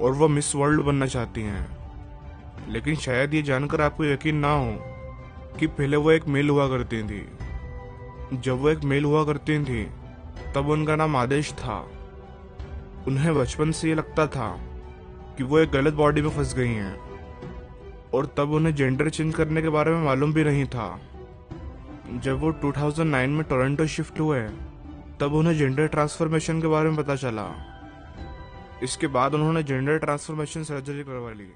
और वह miss world बनना चाहती हैं। लेकिन शायद ये जानकर आपको यकीन ना हो कि पहले वो एक मेल हुआ करती थी। जब वो एक मेल हुआ करती थी, तब उनका नाम आदेश था। उन्हें बचपन से ये लगता था कि वो एक गलत बॉडी में फंस गई हैं। और तब उन्हें जेंडर चेंज करने के बारे में मालूम भी नहीं था। जब वो 2009 में टोरंटो शिफ्ट हुए, तब उन्हें जेंडर ट्रांसफॉर्मेशन के बारे में पता चला। इसके बाद उन्होंने जेंडर ट्रांसफॉर्मेशन सर्जरी करवा ली।